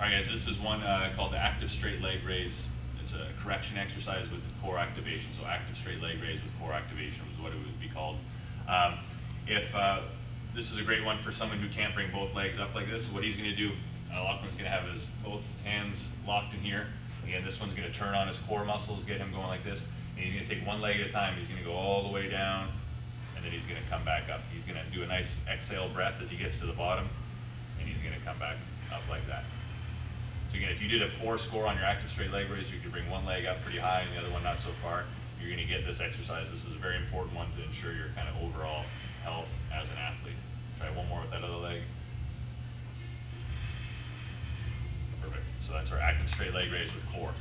All right, guys, this is one uh, called the active straight leg raise. It's a correction exercise with core activation. So active straight leg raise with core activation is what it would be called. Um, if uh, this is a great one for someone who can't bring both legs up like this, what he's going to do, uh, Lachlan's going to have his both hands locked in here. Again, this one's going to turn on his core muscles, get him going like this. And he's going to take one leg at a time. He's going to go all the way down, and then he's going to come back up. He's going to do a nice exhale breath as he gets to the bottom, and he's going to come back up like that. If you did a poor score on your active straight leg raise, you could bring one leg up pretty high and the other one not so far. You're going to get this exercise. This is a very important one to ensure your kind of overall health as an athlete. Try one more with that other leg. Perfect. So that's our active straight leg raise with core.